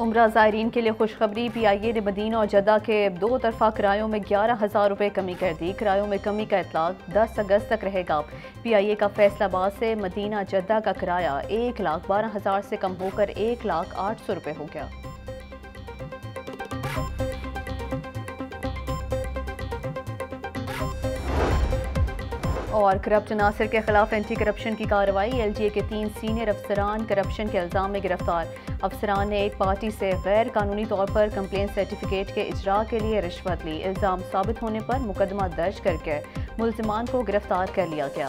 عمرہ زائرین کے لیے خوشخبری پی آئی اے نے مدینہ اور جدہ کے دو طرفہ کرایوں میں گیارہ ہزار روپے کمی کر دی۔ کرایوں میں کمی کا اطلاق دس اگست تک رہے گا۔ پی آئی اے کا فیصلہ باز سے مدینہ جدہ کا کرایہ ایک لاکھ بارہ ہزار سے کم ہو کر ایک لاکھ آٹھ سو روپے ہو گیا۔ اور کرپٹ ناصر کے خلاف اینٹی کرپشن کی کارروائی ایل جی اے کے تین سینئر افسران کرپشن کے الزام میں گرفتار۔ افسران نے ایک پارٹی سے غیر قانونی طور پر کمپلین سرٹیفکیٹ کے اجراء کے لیے رشوت لی۔ الزام ثابت ہونے پر مقدمہ درج کر کے ملزمان کو گرفتار کر لیا گیا۔